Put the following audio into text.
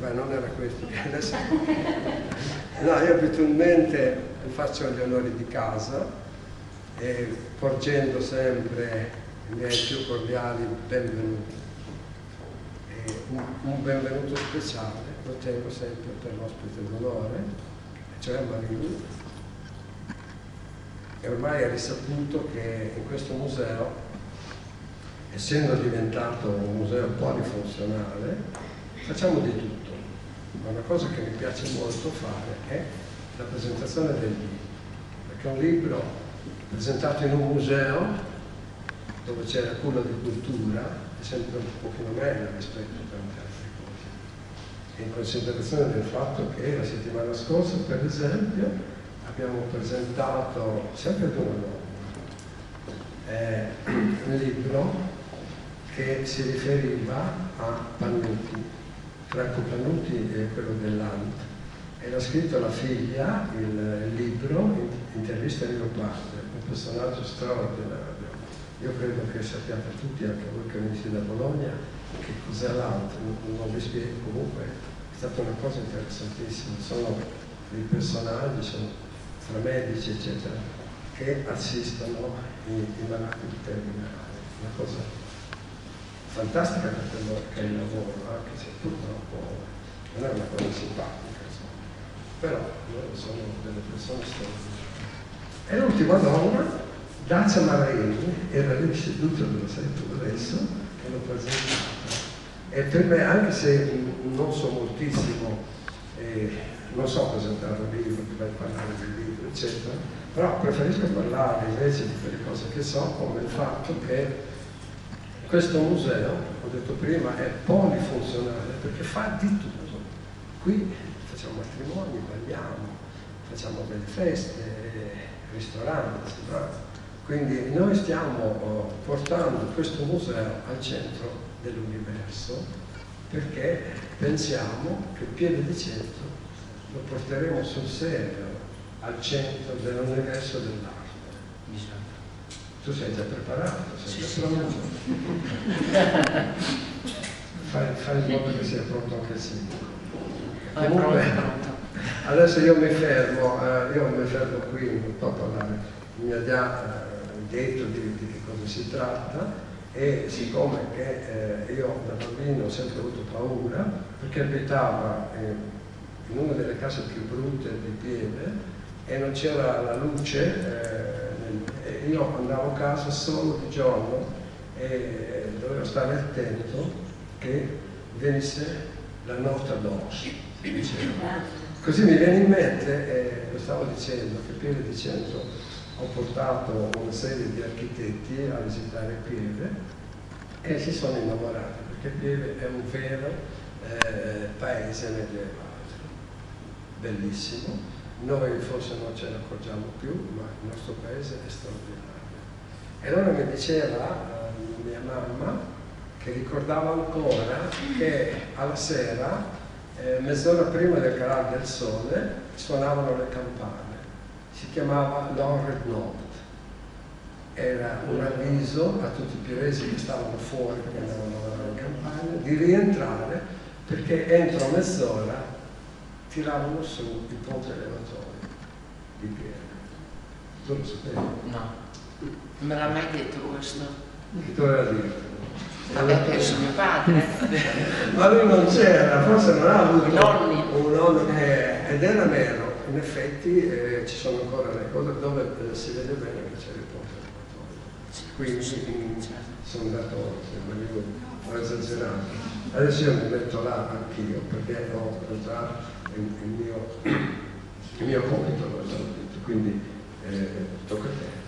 Beh, non era questo che adesso... No, io abitualmente faccio gli onori di casa e porgendo sempre i miei più cordiali benvenuti. E un, un benvenuto speciale lo tengo sempre per l'ospite d'onore, cioè Marini. E ormai è risaputo che in questo museo, essendo diventato un museo polifunzionale, facciamo di tutto ma una cosa che mi piace molto fare è la presentazione del libro, perché un libro presentato in un museo dove c'è la culla di cultura è sempre un pochino meglio rispetto a tante altre cose. in considerazione del fatto che la settimana scorsa, per esempio, abbiamo presentato, sempre di una donna, eh, un libro che si riferiva a Pannuti, Franco Panuti è quello dell'ANT. E l'ha scritto la figlia, il, libro, Intervista a mio padre, un personaggio straordinario. Io credo che sappiate tutti, anche voi che venite da Bologna, che cos'è l'ANT, non, vi spiego, comunque è stata una cosa interessantissima, sono dei personaggi, sono tra medici eccetera, che assistono i, i malati terminali, una cosa fantastica per quello che è il lavoro, anche se purtroppo non è una cosa simpatica, insomma. però loro sono delle persone straordinarie. E l'ultima donna, Dacia Maraini, era seduta dove sei tu adesso, che l'ho presentata. E per me, anche se non so moltissimo, eh, non so presentare un libro, vai parlare del libro, eccetera, però preferisco parlare invece di quelle cose che so, come il fatto che questo museo, ho detto prima, è polifunzionale perché fa di tutto. Qui facciamo matrimoni, balliamo, facciamo delle feste, ristoranti, no? quindi noi stiamo oh, portando questo museo al centro dell'universo perché pensiamo che il piede di centro lo porteremo sul serio al centro dell'universo dell'arte tu sei già preparato, sei sì, già pronto. fai, fai in modo che sia pronto anche il sindaco. Comunque, adesso io mi fermo, eh, io mi fermo qui, non sto a parlare, mi ha già eh, detto di, di, che cosa si tratta e siccome che, eh, io da bambino ho sempre avuto paura perché abitava in una delle case più brutte di Pieve e non c'era la luce eh, io andavo a casa solo di giorno e dovevo stare attento che venisse la nota d'os. Così mi viene in mente, e lo stavo dicendo, che Pieve di Centro ho portato una serie di architetti a visitare Pieve e si sono innamorati, perché Pieve è un vero eh, paese medievale, bellissimo noi forse non ce ne accorgiamo più, ma il nostro paese è straordinario. E allora mi diceva eh, mia mamma che ricordava ancora che alla sera, eh, mezz'ora prima del calare del sole, suonavano le campane. Si chiamava l'Horred Note. Era un avviso a tutti i piovesi che stavano fuori, che andavano a lavorare le campane, di rientrare perché entro mezz'ora tiravano su il ponte elevatorio di Pieve. Tu lo sapevi? No, non me l'ha mai detto questo. Chi ti aveva L'aveva preso mio padre. Ma lui non c'era, forse non ha avuto nonni. un nonno che ed era nero. In effetti eh, ci sono ancora le cose dove eh, si vede bene che c'è il elevatorio. Quindi certo. sono andato, ho esagerato. Adesso io mi metto là anch'io perché ho già il, il, mio, il mio compito, quindi eh, tocca a te.